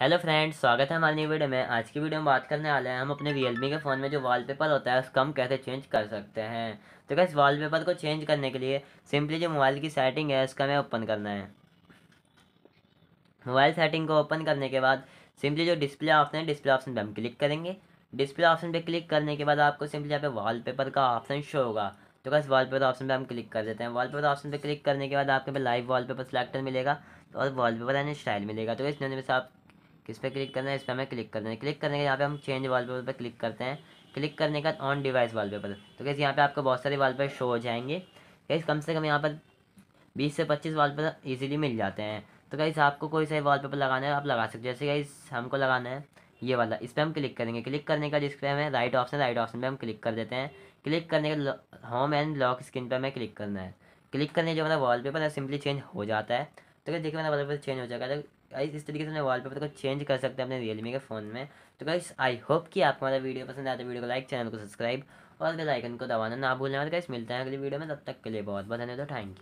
Hello friends, स्वागत है हमारी नई वीडियो में। आज की वीडियो में बात करने वाले हैं हम अपने रियलमी के फ़ोन में जो वॉलपेपर होता है, उसका हम कैसे चेंज कर सकते हैं। तो कैसे वॉलपेपर को चेंज करने के लिए सिंपली जो मोबाइल की सेटिंग है, उसका हमें ओपन करना है। मोबाइल सेटिंग को ओपन करने के बाद सिंपली जो डिस्प्ले ऑप्शन है डिस्प्ले ऑप्शन पर हम क्लिक करेंगे। डिस्प्ले ऑप्शन पर क्लिक करने के बाद आपको सिंपली यहाँ पे वॉलपेपर का ऑप्शन शो होगा। तो क्या बस वॉलपेपर ऑप्शन पे हम क्लिक कर देते हैं। वॉलपेपर ऑप्शन पे क्लिक करने के बाद आपके पे लाइव वॉलपेपर सेलेक्टर मिलेगा और वॉलपेपर एंड स्टाइल मिलेगा। तो इस में से आप किस पे क्लिक करना है, इस पर हमें क्लिक करना है। क्लिक करने के यहाँ पे हम चेंज वॉलपेपर पर क्लिक करते हैं। क्लिक करने के ऑन डिवाइस वॉलपेपर तो कैसे यहाँ पे आपको बहुत सारे वॉलपेपर शो हो जाएँगे। कैसे कम से कम यहाँ पर बीस से पच्चीस वॉलपेपर ईजिली मिल जाते हैं। तो कैसे आपको कोई सा वॉलपेपर लगाना है, आप लगा सकते जैसे गाइस हमको लगाना है ये वाला। इस पर हम क्लिक करेंगे। क्लिक करने का जिस पर हमें राइट ऑप्शन राइट ऑप्शन पे हम क्लिक कर देते हैं। क्लिक करने का होम एंड लॉक स्क्रीन पर हमें क्लिक करना है। क्लिक करने जो हमारा वॉलपेपर है सिंपली चेंज हो जाता है। तो क्या देखिए मेरा वॉलपेपर चेंज हो जाएगा। गाइस इस तरीके से अपने वॉलपेपर को चेंज कर सकते हैं अपने रियलमी के फ़ोन में। तो गाइस आई होप कि आपको हमारा वीडियो पसंद आया तो वीडियो को लाइक चैनल को सब्सक्राइब और बेल आइकन को दबाना ना भूलना और गाइस मिलते हैं अगली वीडियो में, तब तक के लिए बहुत बहुत धन्यवाद। Thank you